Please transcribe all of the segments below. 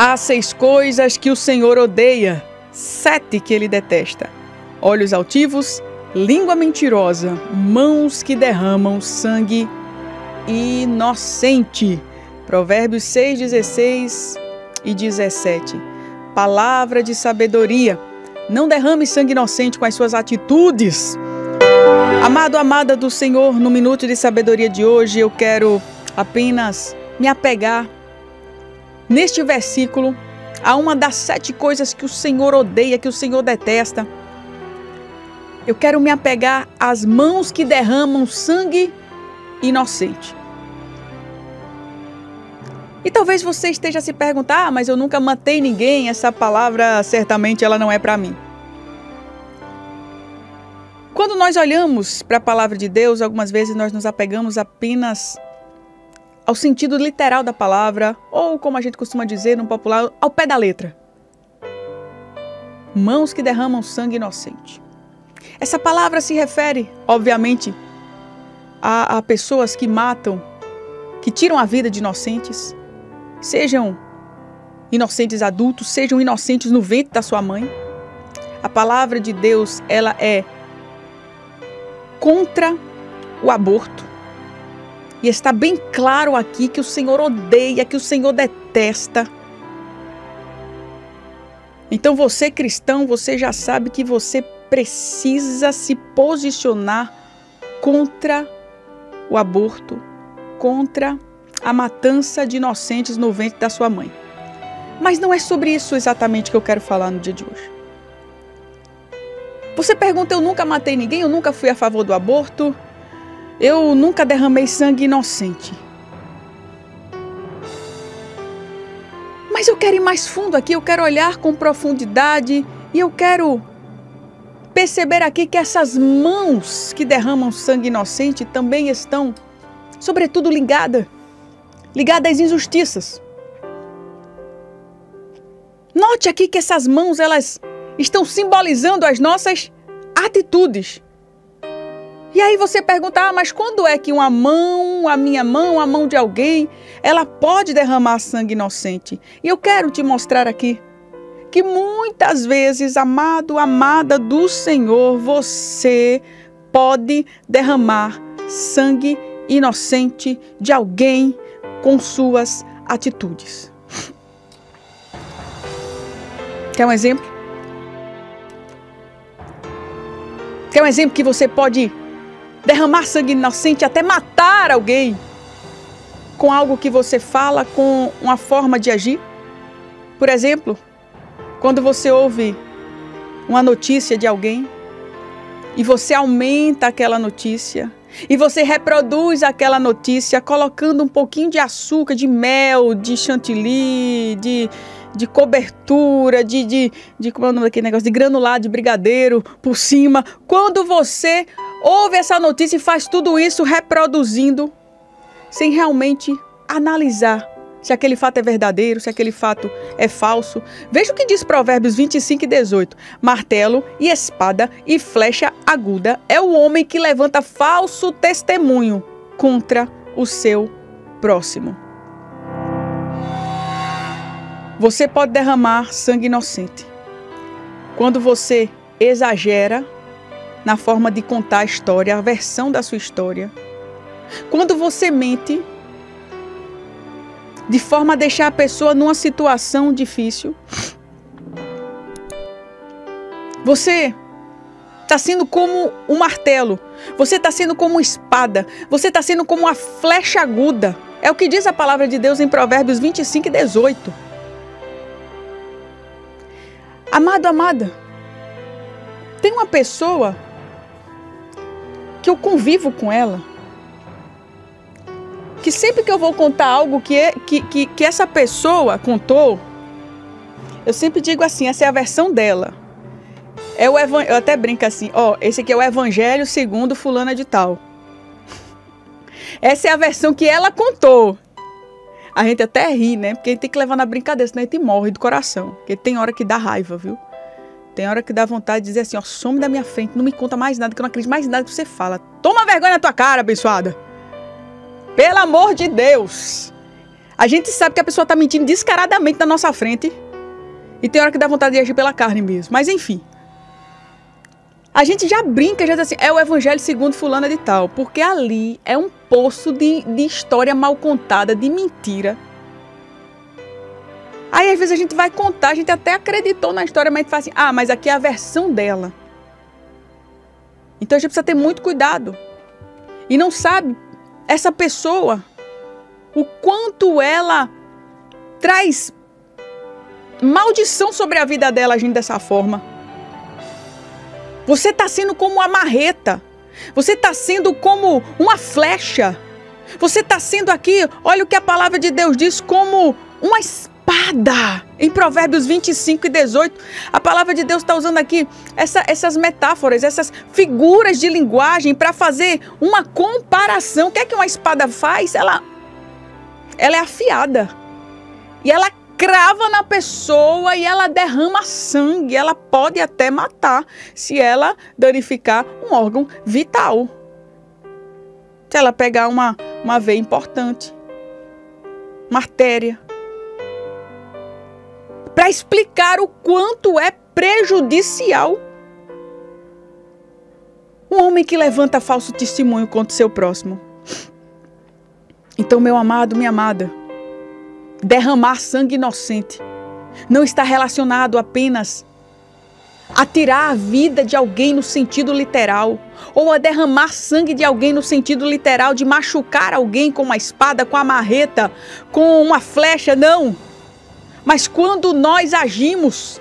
Há seis coisas que o Senhor odeia, sete que ele detesta: olhos altivos, língua mentirosa, mãos que derramam sangue inocente. Provérbios 6, 16 e 17. Palavra de sabedoria. Não derrame sangue inocente com as suas atitudes. Amado, amada do Senhor, no minuto de sabedoria de hoje, eu quero apenas me apegar neste versículo a uma das sete coisas que o Senhor odeia, que o Senhor detesta. Eu quero me apegar às mãos que derramam sangue inocente. E talvez você esteja se perguntar, ah, mas eu nunca matei ninguém, essa palavra certamente ela não é para mim. Quando nós olhamos para a palavra de Deus, algumas vezes nós nos apegamos apenas ao sentido literal da palavra, ou como a gente costuma dizer no popular, ao pé da letra. Mãos que derramam sangue inocente. Essa palavra se refere, obviamente, a, a pessoas que matam, que tiram a vida de inocentes, sejam inocentes adultos, sejam inocentes no ventre da sua mãe. A palavra de Deus, ela é contra o aborto. E está bem claro aqui que o Senhor odeia, que o Senhor detesta. Então você cristão, você já sabe que você precisa se posicionar contra o aborto, contra a matança de inocentes no ventre da sua mãe. Mas não é sobre isso exatamente que eu quero falar no dia de hoje. Você pergunta: eu nunca matei ninguém, eu nunca fui a favor do aborto, eu nunca derramei sangue inocente. Mas eu quero ir mais fundo aqui, eu quero olhar com profundidade e eu quero perceber aqui que essas mãos que derramam sangue inocente também estão, sobretudo, ligadas ligadas às injustiças. Note aqui que essas mãos elas estão simbolizando as nossas atitudes. E aí você pergunta, ah, mas quando é que uma mão, a minha mão, a mão de alguém, ela pode derramar sangue inocente? E eu quero te mostrar aqui que muitas vezes, amado, amada do Senhor, você pode derramar sangue inocente de alguém com suas atitudes. Quer um exemplo? Quer um exemplo que você pode derramar sangue inocente até matar alguém com algo que você fala, com uma forma de agir? Por exemplo, quando você ouve uma notícia de alguém e você aumenta aquela notícia e você reproduz aquela notícia colocando um pouquinho de açúcar, de mel, de chantilly, de, de cobertura, de, de, de como é o nome daquele negócio, de granulado, de brigadeiro por cima. Quando você ouve essa notícia e faz tudo isso reproduzindo, sem realmente analisar se aquele fato é verdadeiro, se aquele fato é falso. Veja o que diz Provérbios 25 e 18: Martelo e espada e flecha aguda é o homem que levanta falso testemunho contra o seu próximo. Você pode derramar sangue inocente quando você exagera na forma de contar a história, a versão da sua história. Quando você mente de forma a deixar a pessoa numa situação difícil. Você está sendo como um martelo, você está sendo como uma espada, você está sendo como uma flecha aguda. É o que diz a palavra de Deus em Provérbios 25 e 18. Amado, amada, tem uma pessoa que eu convivo com ela que sempre que eu vou contar algo que, é, que, que, que essa pessoa contou, eu sempre digo assim, essa é a versão dela. É o evan... Eu até brinco assim, ó, esse aqui é o Evangelho segundo fulana de tal. Essa é a versão que ela contou. A gente até ri, né? Porque tem que levar na brincadeira, senão a gente morre do coração. Porque tem hora que dá raiva, viu? Tem hora que dá vontade de dizer assim, ó, some da minha frente, não me conta mais nada, que eu não acredito mais nada que você fala. Toma vergonha na tua cara, abençoada. Pelo amor de Deus. A gente sabe que a pessoa está mentindo descaradamente na nossa frente. E tem hora que dá vontade de agir pela carne mesmo. Mas enfim. A gente já brinca, já diz assim, é o evangelho segundo fulana de tal. Porque ali é um poço de, de história mal contada, de mentira. Aí às vezes a gente vai contar, a gente até acreditou na história, mas a gente fala assim, ah, mas aqui é a versão dela. Então a gente precisa ter muito cuidado. E não sabe essa pessoa o quanto ela traz maldição sobre a vida dela agindo dessa forma. Você está sendo como uma marreta. Você está sendo como uma flecha. Você está sendo aqui, olha o que a palavra de Deus diz, como uma espada. Em Provérbios 25 e 18, a palavra de Deus está usando aqui essa, essas metáforas, essas figuras de linguagem para fazer uma comparação. O que é que uma espada faz? Ela, ela é afiada. E ela crava na pessoa e ela derrama sangue. Ela pode até matar se ela danificar um órgão vital. Se ela pegar uma, uma veia importante, uma artéria. Para explicar o quanto é prejudicial um homem que levanta falso testemunho contra o seu próximo. Então, meu amado, minha amada, derramar sangue inocente não está relacionado apenas a tirar a vida de alguém no sentido literal, ou a derramar sangue de alguém no sentido literal de machucar alguém com uma espada, com a marreta, com uma flecha, não. Mas quando nós agimos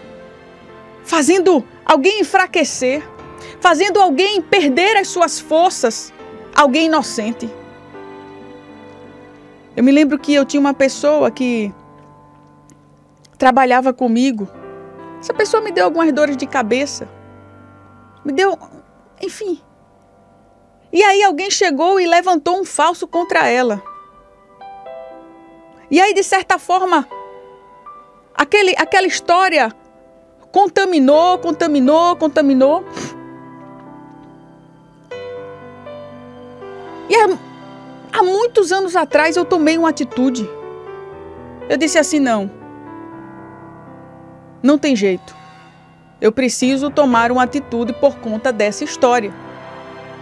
fazendo alguém enfraquecer, fazendo alguém perder as suas forças, alguém inocente. Eu me lembro que eu tinha uma pessoa que trabalhava comigo. Essa pessoa me deu algumas dores de cabeça. Me deu. Enfim. E aí alguém chegou e levantou um falso contra ela. E aí, de certa forma, aquele, aquela história contaminou, contaminou, contaminou. E Há muitos anos atrás eu tomei uma atitude. Eu disse assim: não. Não tem jeito. Eu preciso tomar uma atitude por conta dessa história.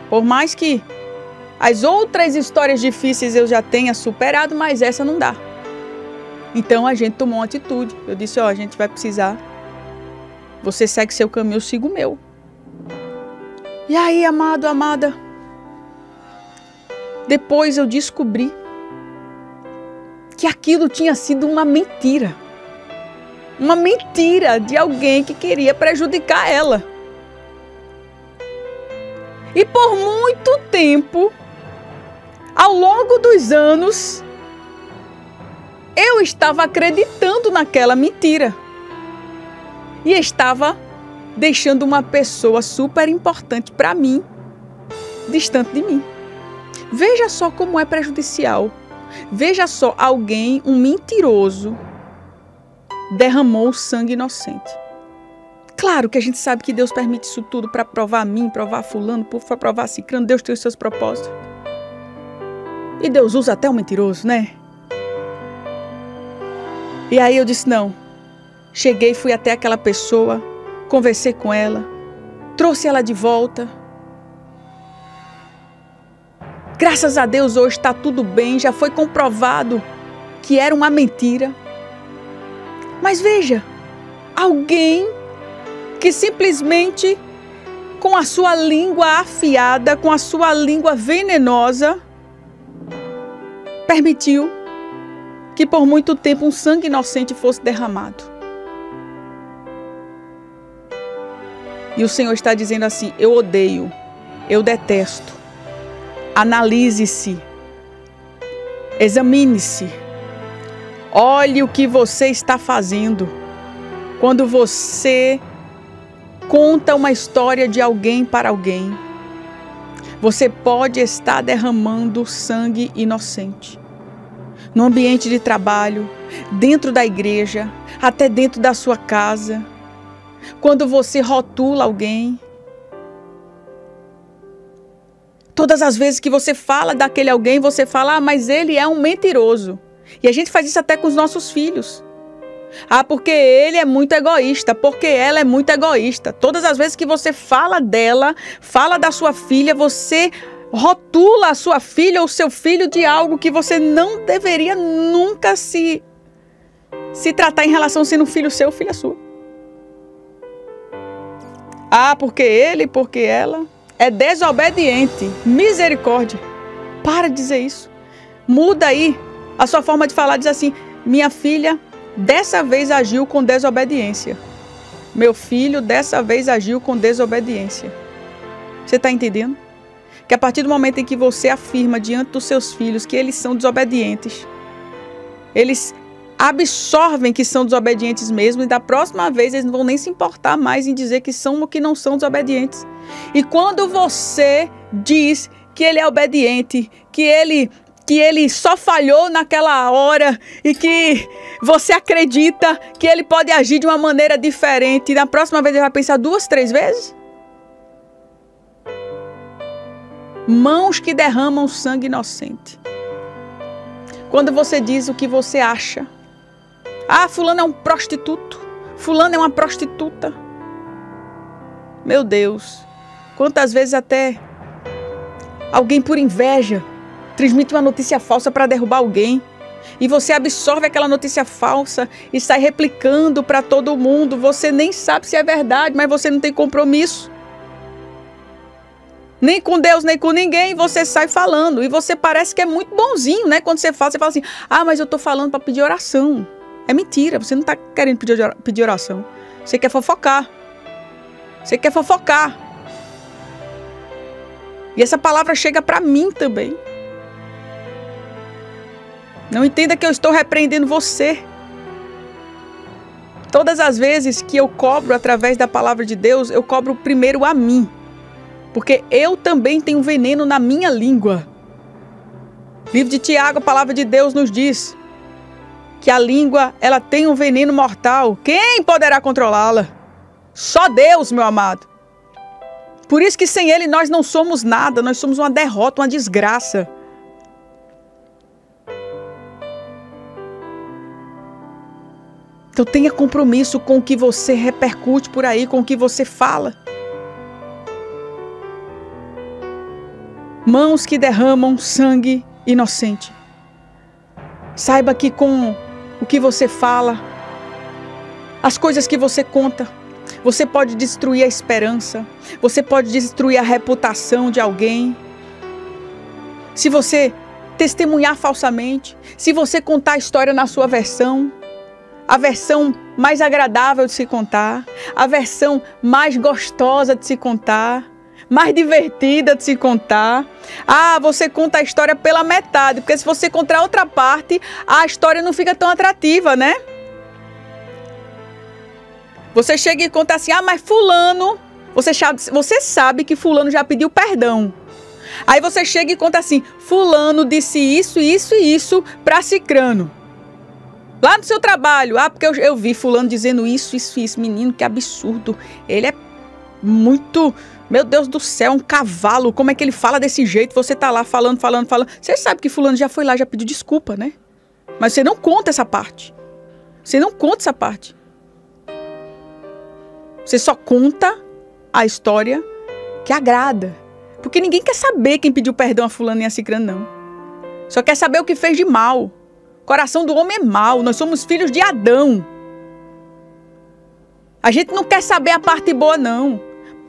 Por mais que as outras histórias difíceis eu já tenha superado, mas essa não dá. Então a gente tomou uma atitude. Eu disse: ó, a gente vai precisar. Você segue seu caminho, eu sigo o meu. E aí, amado, amada, depois eu descobri que aquilo tinha sido uma mentira. Uma mentira de alguém que queria prejudicar ela. E por muito tempo, ao longo dos anos, eu estava acreditando naquela mentira. E estava deixando uma pessoa super importante para mim distante de mim. Veja só como é prejudicial. Veja só, alguém, um mentiroso, derramou sangue inocente. Claro que a gente sabe que Deus permite isso tudo para provar a mim, provar fulano, para provar a ciclano. Deus tem os seus propósitos. E Deus usa até o mentiroso, né? E aí eu disse: não. Cheguei, fui até aquela pessoa, conversei com ela, trouxe ela de volta Graças a Deus hoje está tudo bem, já foi comprovado que era uma mentira. Mas veja, alguém que simplesmente com a sua língua afiada, com a sua língua venenosa, permitiu que por muito tempo um sangue inocente fosse derramado. E o Senhor está dizendo assim: eu odeio, eu detesto Analise-se. Examine-se. Olhe o que você está fazendo. Quando você conta uma história de alguém para alguém, você pode estar derramando sangue inocente. No ambiente de trabalho, dentro da igreja, até dentro da sua casa. Quando você rotula alguém, Todas as vezes que você fala daquele alguém, você fala, ah, mas ele é um mentiroso. E a gente faz isso até com os nossos filhos. Ah, porque ele é muito egoísta, porque ela é muito egoísta. Todas as vezes que você fala dela, fala da sua filha, você rotula a sua filha ou seu filho de algo que você não deveria nunca se se tratar em relação a sendo um filho seu filha sua. Ah, porque ele, porque ela é desobediente. Misericórdia. Para de dizer isso. Muda aí a sua forma de falar. Diz assim: minha filha dessa vez agiu com desobediência. Meu filho dessa vez agiu com desobediência. Você está entendendo? Que a partir do momento em que você afirma diante dos seus filhos que eles são desobedientes, eles absorvem que são desobedientes mesmo e da próxima vez eles não vão nem se importar mais em dizer que são ou que não são desobedientes. E quando você diz que ele é obediente, que ele que ele só falhou naquela hora e que você acredita que ele pode agir de uma maneira diferente e na próxima vez ele vai pensar duas, três vezes? Mãos que derramam sangue inocente. Quando você diz o que você acha, ah, fulano é um prostituto. Fulano é uma prostituta. Meu Deus. Quantas vezes até alguém por inveja transmite uma notícia falsa para derrubar alguém. E você absorve aquela notícia falsa e sai replicando para todo mundo. Você nem sabe se é verdade, mas você não tem compromisso. Nem com Deus, nem com ninguém, você sai falando. E você parece que é muito bonzinho, né? Quando você fala, você fala assim: ah, mas eu estou falando para pedir oração. É mentira, você não está querendo pedir oração. Você quer fofocar. Você quer fofocar. E essa palavra chega para mim também. Não entenda que eu estou repreendendo você. Todas as vezes que eu cobro através da palavra de Deus, eu cobro primeiro a mim. Porque eu também tenho veneno na minha língua. Livro de Tiago, a palavra de Deus nos diz: que a língua ela tem um veneno mortal. Quem poderá controlá-la? Só Deus, meu amado. Por isso que sem ele nós não somos nada, nós somos uma derrota, uma desgraça. Então tenha compromisso com o que você repercute por aí, com o que você fala. Mãos que derramam sangue inocente. Saiba que com o que você fala, as coisas que você conta. Você pode destruir a esperança, você pode destruir a reputação de alguém. Se você testemunhar falsamente, se você contar a história na sua versão, a versão mais agradável de se contar, a versão mais gostosa de se contar, mais divertida de se contar. Ah, você conta a história pela metade, porque se você contar outra parte, a história não fica tão atrativa, né? Você chega e conta assim: ah, mas Fulano, você, você sabe que Fulano já pediu perdão. Aí você chega e conta assim: Fulano disse isso, isso e isso para Cicrano. Lá no seu trabalho, ah, porque eu, eu vi Fulano dizendo isso, isso, isso. Menino, que absurdo. Ele é muito meu Deus do céu, um cavalo, como é que ele fala desse jeito? Você tá lá falando, falando, falando. Você sabe que fulano já foi lá, já pediu desculpa, né? Mas você não conta essa parte. Você não conta essa parte. Você só conta a história que agrada. Porque ninguém quer saber quem pediu perdão a fulano e a cicrano, não. Só quer saber o que fez de mal. O coração do homem é mau. Nós somos filhos de Adão. A gente não quer saber a parte boa, não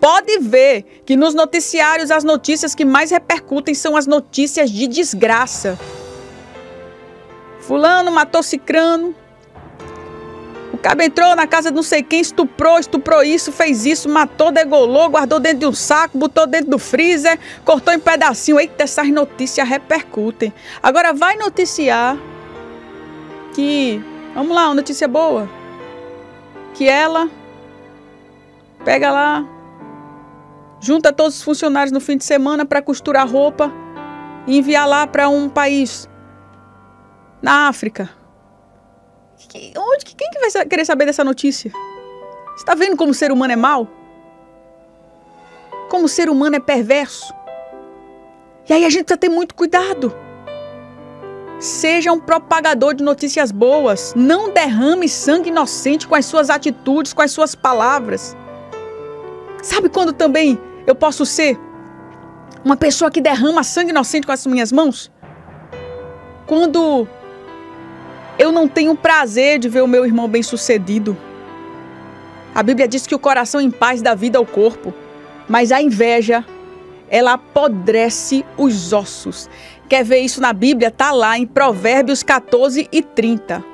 pode ver que nos noticiários as notícias que mais repercutem são as notícias de desgraça. Fulano matou cicrano. O cabo entrou na casa de não sei quem, estuprou, estuprou isso, fez isso, matou, degolou, guardou dentro de um saco, botou dentro do freezer, cortou em pedacinho. Eita, essas notícias repercutem. Agora vai noticiar que. Vamos lá, uma notícia boa. Que ela pega lá junta todos os funcionários no fim de semana para costurar roupa e enviar lá para um país na África. Onde, quem que vai querer saber dessa notícia? Está vendo como o ser humano é mau? Como o ser humano é perverso? E aí a gente precisa ter muito cuidado. Seja um propagador de notícias boas. Não derrame sangue inocente com as suas atitudes, com as suas palavras. Sabe quando também eu posso ser uma pessoa que derrama sangue inocente com as minhas mãos? Quando eu não tenho prazer de ver o meu irmão bem-sucedido. A Bíblia diz que o coração em paz dá vida ao corpo, mas a inveja, ela apodrece os ossos. Quer ver isso na Bíblia? Tá lá em Provérbios 14 e 30.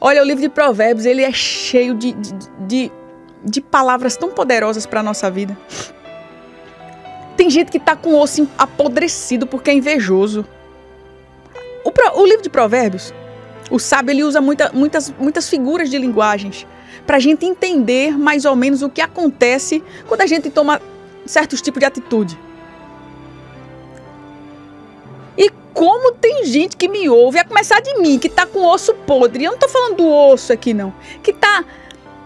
Olha, o livro de Provérbios, ele é cheio de, de, de, de palavras tão poderosas para a nossa vida. Tem gente que tá com o osso apodrecido porque é invejoso. O, o livro de Provérbios, o sábio ele usa muita, muitas, muitas figuras de linguagens para a gente entender mais ou menos o que acontece quando a gente toma certos tipos de atitude. E como tem gente que me ouve, a começar de mim, que tá com osso podre. Eu não tô falando do osso aqui, não. Que tá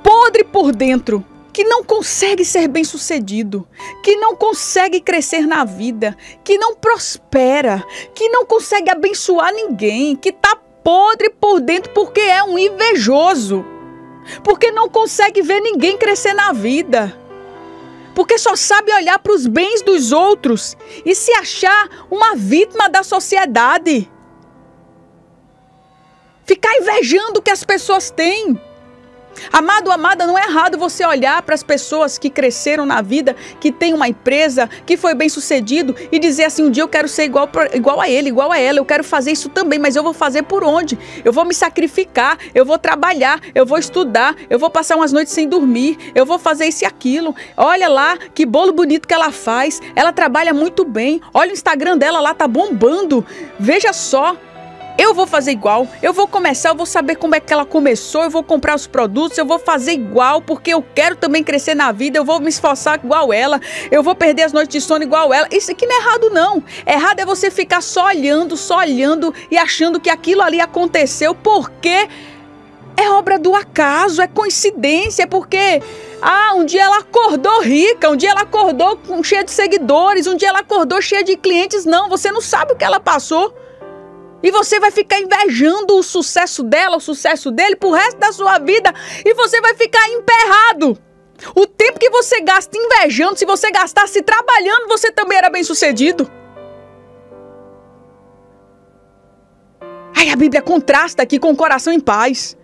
podre por dentro que não consegue ser bem-sucedido, que não consegue crescer na vida, que não prospera, que não consegue abençoar ninguém, que está podre por dentro porque é um invejoso, porque não consegue ver ninguém crescer na vida, porque só sabe olhar para os bens dos outros e se achar uma vítima da sociedade. Ficar invejando o que as pessoas têm. Amado, amada, não é errado você olhar para as pessoas que cresceram na vida, que tem uma empresa, que foi bem sucedido e dizer assim: um dia eu quero ser igual, pra, igual a ele, igual a ela, eu quero fazer isso também, mas eu vou fazer por onde? Eu vou me sacrificar, eu vou trabalhar, eu vou estudar, eu vou passar umas noites sem dormir, eu vou fazer isso e aquilo. Olha lá que bolo bonito que ela faz, ela trabalha muito bem, olha o Instagram dela lá, tá bombando. Veja só, eu vou fazer igual, eu vou começar, eu vou saber como é que ela começou, eu vou comprar os produtos, eu vou fazer igual, porque eu quero também crescer na vida, eu vou me esforçar igual ela, eu vou perder as noites de sono igual ela. Isso aqui não é errado, não. Errado é você ficar só olhando, só olhando e achando que aquilo ali aconteceu porque é obra do acaso, é coincidência, é porque ah, um dia ela acordou rica, um dia ela acordou com, cheia de seguidores, um dia ela acordou cheia de clientes. Não, você não sabe o que ela passou. E você vai ficar invejando o sucesso dela, o sucesso dele pro resto da sua vida. E você vai ficar emperrado. O tempo que você gasta invejando, se você gastasse trabalhando, você também era bem sucedido. Aí a Bíblia contrasta aqui com o coração em paz.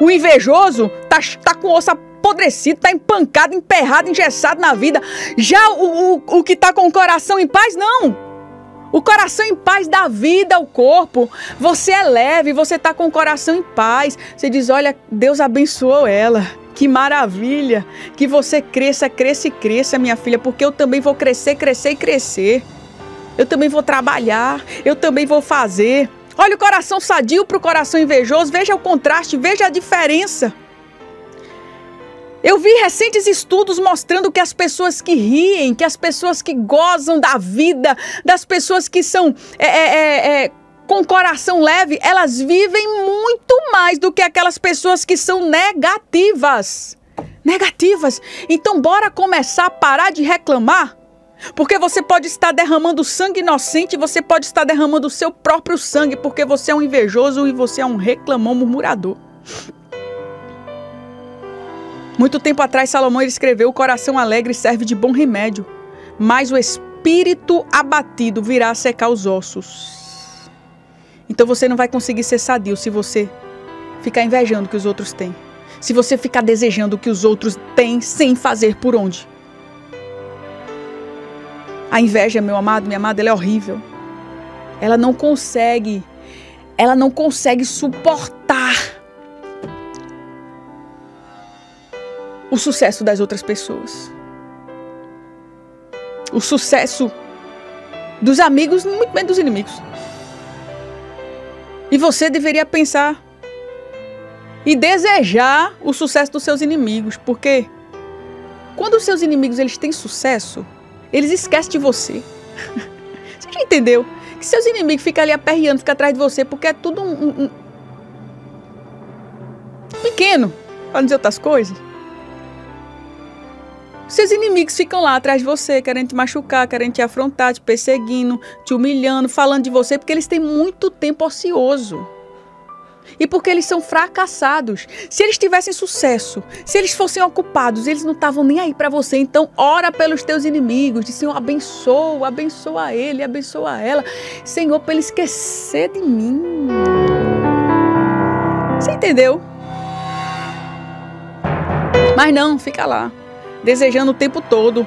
O invejoso tá, tá com o osso apodrecido, tá empancado, emperrado, engessado na vida. Já o, o, o que tá com o coração em paz, não. O coração em paz dá vida ao corpo. Você é leve, você está com o coração em paz. Você diz: Olha, Deus abençoou ela. Que maravilha! Que você cresça, cresça e cresça, minha filha, porque eu também vou crescer, crescer e crescer. Eu também vou trabalhar, eu também vou fazer. Olha o coração sadio para o coração invejoso, veja o contraste, veja a diferença. Eu vi recentes estudos mostrando que as pessoas que riem, que as pessoas que gozam da vida, das pessoas que são é, é, é, é, com coração leve, elas vivem muito mais do que aquelas pessoas que são negativas. Negativas. Então, bora começar a parar de reclamar? Porque você pode estar derramando sangue inocente, você pode estar derramando o seu próprio sangue, porque você é um invejoso e você é um reclamão murmurador. Muito tempo atrás, Salomão escreveu: O coração alegre serve de bom remédio, mas o espírito abatido virá a secar os ossos. Então você não vai conseguir ser sadio se você ficar invejando o que os outros têm. Se você ficar desejando o que os outros têm sem fazer por onde. A inveja, meu amado, minha amada, ela é horrível. Ela não consegue, ela não consegue suportar o sucesso das outras pessoas. O sucesso dos amigos, muito bem dos inimigos. E você deveria pensar e desejar o sucesso dos seus inimigos, porque quando os seus inimigos eles têm sucesso, eles esquecem de você. você já entendeu? Que seus inimigos ficam ali aperreando, ficam atrás de você, porque é tudo um, um, um pequeno, para dizer outras coisas. Seus inimigos ficam lá atrás de você, querendo te machucar, querendo te afrontar, te perseguindo, te humilhando, falando de você, porque eles têm muito tempo ocioso. E porque eles são fracassados. Se eles tivessem sucesso, se eles fossem ocupados, eles não estavam nem aí para você. Então, ora pelos teus inimigos. Diz, Senhor, abençoa, abençoa ele, abençoa ela. Senhor, para ele esquecer de mim. Você entendeu? Mas não, fica lá desejando o tempo todo.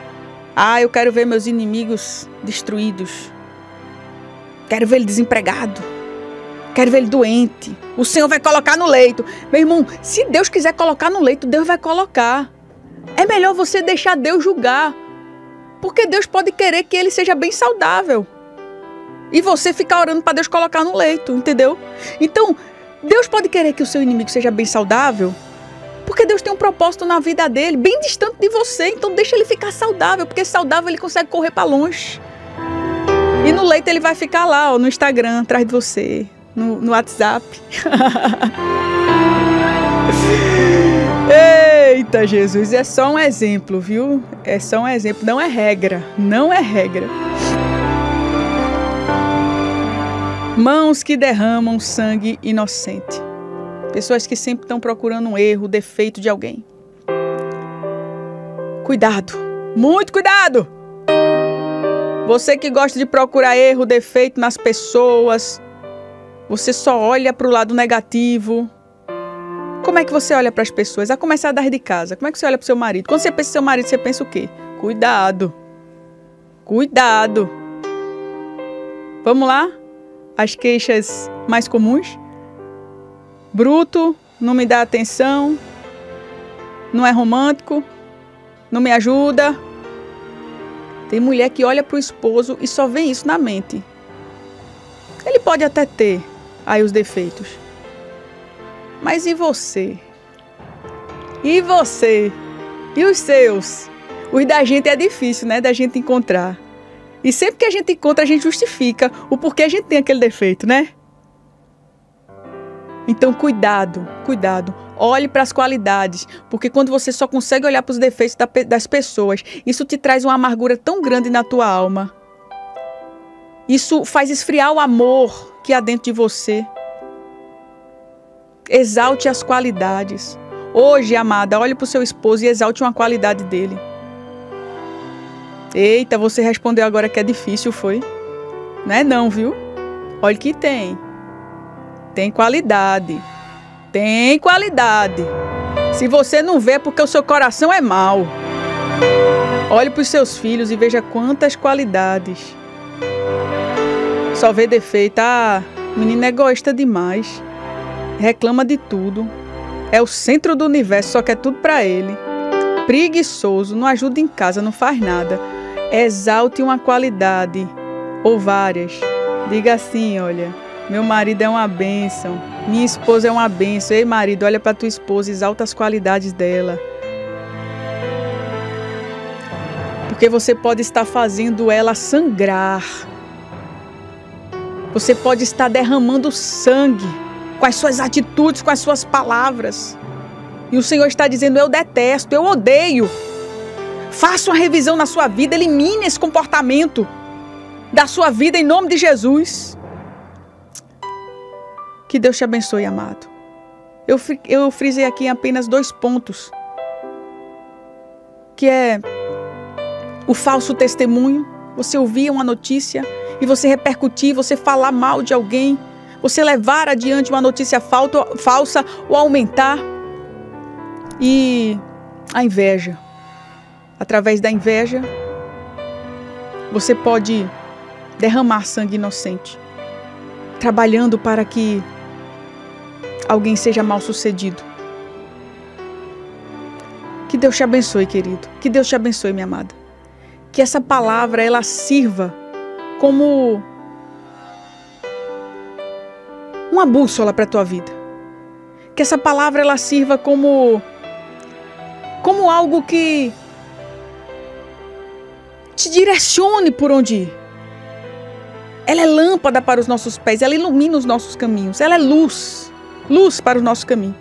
Ah, eu quero ver meus inimigos destruídos. Quero ver ele desempregado. Quero ver ele doente. O Senhor vai colocar no leito. Meu irmão, se Deus quiser colocar no leito, Deus vai colocar. É melhor você deixar Deus julgar. Porque Deus pode querer que ele seja bem saudável. E você ficar orando para Deus colocar no leito, entendeu? Então, Deus pode querer que o seu inimigo seja bem saudável porque Deus tem um propósito na vida dele, bem distante de você. Então deixa ele ficar saudável, porque saudável ele consegue correr para longe. E no leito ele vai ficar lá, ó, no Instagram, atrás de você, no, no WhatsApp. Eita Jesus, é só um exemplo, viu? É só um exemplo, não é regra, não é regra. Mãos que derramam sangue inocente. Pessoas que sempre estão procurando um erro, um defeito de alguém. Cuidado, muito cuidado! Você que gosta de procurar erro, defeito nas pessoas, você só olha para o lado negativo. Como é que você olha para as pessoas? A começar das de casa. Como é que você olha para o seu marido? Quando você pensa em seu marido, você pensa o quê? Cuidado. Cuidado. Vamos lá? As queixas mais comuns? Bruto, não me dá atenção, não é romântico, não me ajuda. Tem mulher que olha para o esposo e só vê isso na mente. Ele pode até ter aí os defeitos. Mas e você? E você? E os seus? Os da gente é difícil, né? Da gente encontrar. E sempre que a gente encontra, a gente justifica o porquê a gente tem aquele defeito, né? Então, cuidado, cuidado. Olhe para as qualidades, porque quando você só consegue olhar para os defeitos das pessoas, isso te traz uma amargura tão grande na tua alma. Isso faz esfriar o amor que há dentro de você. Exalte as qualidades. Hoje, amada, olhe para o seu esposo e exalte uma qualidade dele. Eita, você respondeu agora que é difícil, foi? Não é não, viu? Olha que tem. Tem qualidade. Tem qualidade. Se você não vê, é porque o seu coração é mau. Olhe para os seus filhos e veja quantas qualidades. Só vê defeito. Ah, menino egoísta demais. Reclama de tudo. É o centro do universo, só quer tudo para ele. Preguiçoso, não ajuda em casa, não faz nada. Exalte uma qualidade ou várias. Diga assim, olha. Meu marido é uma bênção. Minha esposa é uma bênção. Ei, marido, olha para tua esposa, exalta as qualidades dela. Porque você pode estar fazendo ela sangrar. Você pode estar derramando sangue com as suas atitudes, com as suas palavras. E o Senhor está dizendo: Eu detesto, eu odeio. Faça uma revisão na sua vida, elimine esse comportamento da sua vida em nome de Jesus. Que Deus te abençoe, amado. Eu, eu frisei aqui apenas dois pontos. Que é o falso testemunho. Você ouvir uma notícia e você repercutir, você falar mal de alguém, você levar adiante uma notícia falsa ou aumentar. E a inveja. Através da inveja, você pode derramar sangue inocente, trabalhando para que alguém seja mal sucedido. Que Deus te abençoe, querido. Que Deus te abençoe, minha amada. Que essa palavra ela sirva como uma bússola para a tua vida. Que essa palavra ela sirva como como algo que te direcione por onde ir. Ela é lâmpada para os nossos pés, ela ilumina os nossos caminhos, ela é luz luz para o nosso caminho.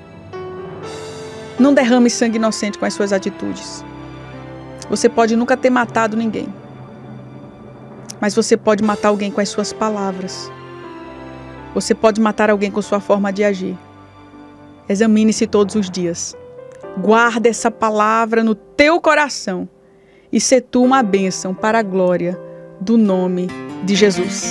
Não derrame sangue inocente com as suas atitudes. Você pode nunca ter matado ninguém. Mas você pode matar alguém com as suas palavras. Você pode matar alguém com sua forma de agir. Examine-se todos os dias. Guarda essa palavra no teu coração e se tu uma bênção para a glória do nome de Jesus.